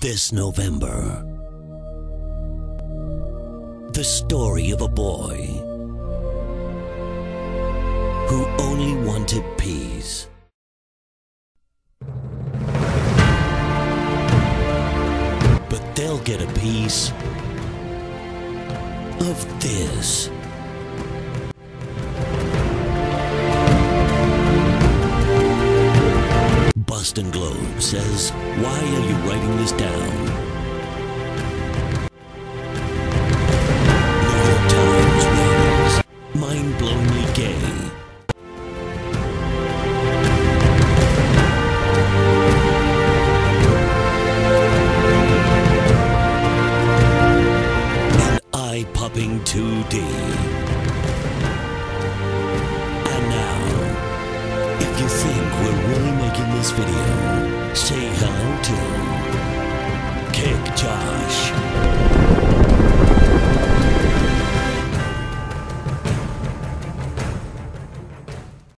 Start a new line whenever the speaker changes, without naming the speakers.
This November, the story of a boy who only wanted peace. But they'll get a piece of this. Boston Globe says, Why are you writing this down? Mind-blowingly gay. Eye-popping 2D. And now, if you think this video, say hello to